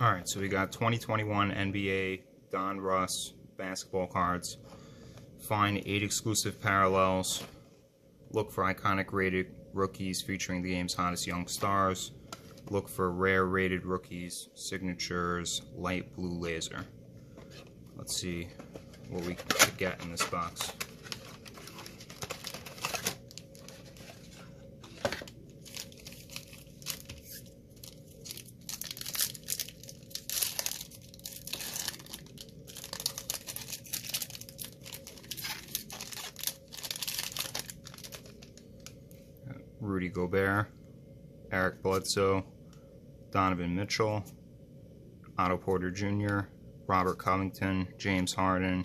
All right, so we got 2021 NBA Donruss basketball cards. Find eight exclusive parallels. Look for iconic rated rookies featuring the game's hottest young stars. Look for rare rated rookies, signatures, light blue laser. Let's see what we could get in this box. Rudy Gobert, Eric Bledsoe, Donovan Mitchell, Otto Porter Jr., Robert Covington, James Harden.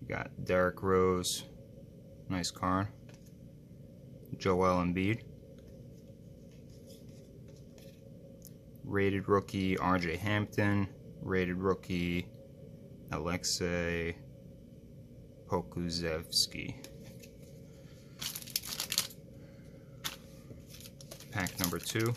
You got Derrick Rose, nice card. Joel Embiid. Rated rookie RJ Hampton. Rated rookie Aleksej Pokusevski. Pack number two.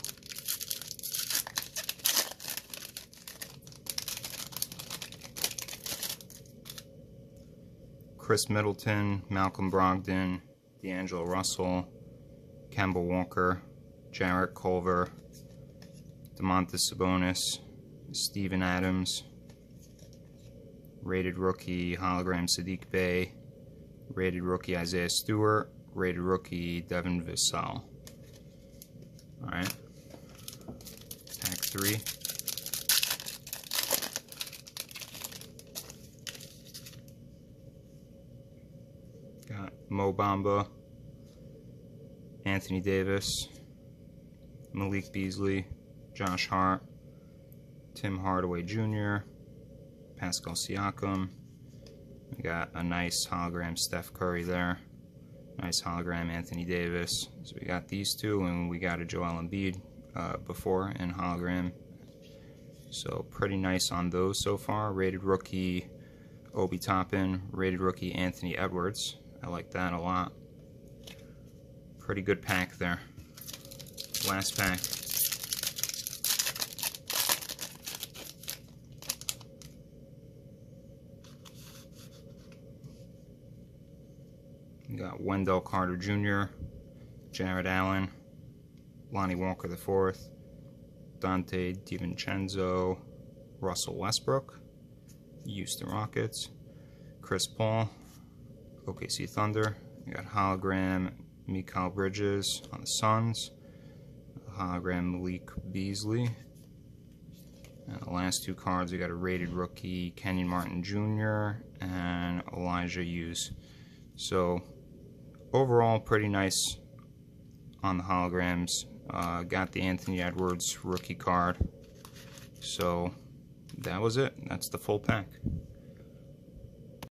Khris Middleton, Malcolm Brogdon, D'Angelo Russell, Kemba Walker, Jarrett Culver, Domantas Sabonis, Steven Adams, rated rookie hologram Sadiq Bey, rated rookie Isaiah Stewart, rated rookie Devin Vassell. Alright. Pack three. Got Mo Bamba, Anthony Davis, Malik Beasley, Josh Hart, Tim Hardaway Jr., Pascal Siakam. We got a nice hologram Steph Curry there. Nice hologram Anthony Davis. So we got these two, and we got a Joel Embiid uh, before in hologram. So pretty nice on those so far. Rated rookie Obi Toppin, rated rookie Anthony Edwards. I like that a lot. Pretty good pack there. Last pack. We got Wendell Carter Jr., Jarrett Allen, Lonnie Walker IV, Donte DiVincenzo, Russell Westbrook, Houston Rockets, Chris Paul, OKC Thunder. We got hologram Mikal Bridges on the Suns, hologram Malik Beasley. And the last two cards, we got a rated rookie Kenyon Martin Jr. and Elijah Hughes. So overall pretty nice on the holograms. Uh, got the Anthony Edwards rookie card. So that was it. That's the full pack.